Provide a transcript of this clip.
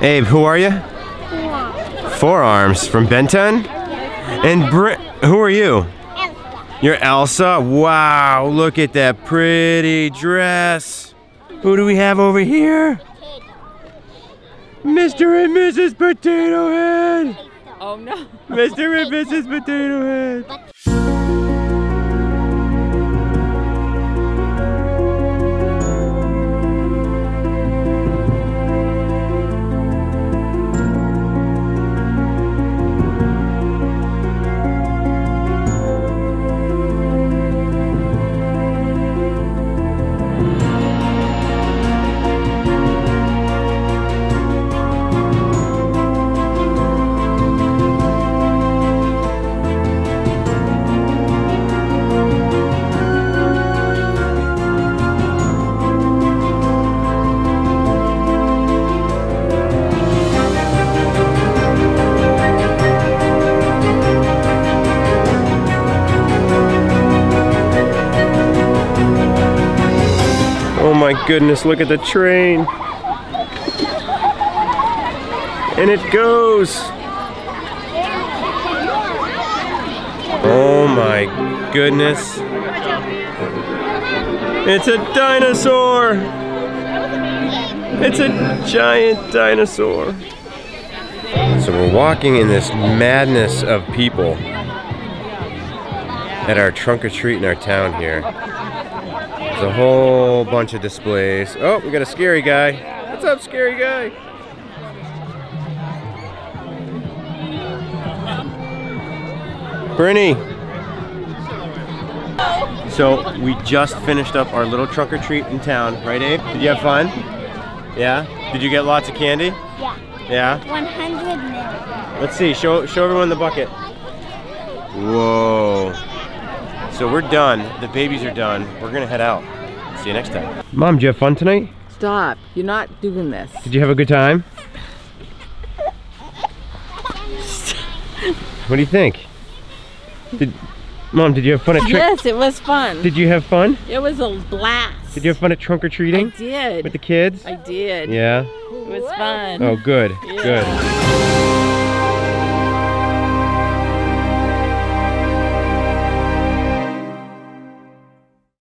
Abe, who are you? Four Arms from Ben 10? And Bri who are you? You're Elsa? Wow, look at that pretty dress. Who do we have over here? Mr. and Mrs. Potato Head! Oh no. Mr. and Mrs. Potato Head! My goodness, look at the train. And it goes. Oh my goodness. It's a dinosaur. It's a giant dinosaur. So we're walking in this madness of people at our trunk or treat in our town here. There's a whole bunch of displays. Oh, we got a scary guy. What's up, scary guy? Brittany. So we just finished up our little trunk or treat in town, right, Abe? Did you have fun? Yeah. Did you get lots of candy? Yeah. Yeah. 100. Let's see. Show show everyone the bucket. Whoa. So we're done. The babies are done. We're gonna head out. See you next time. Mom, did you have fun tonight? Stop. You're not doing this. Did you have a good time? What do you think? Did Mom, did you have fun at trick? Yes, it was fun. Did you have fun? It was a blast. Did you have fun at trunk or treating? I did. with the kids? I did. Yeah. It was fun. Oh, good. Yeah. Good.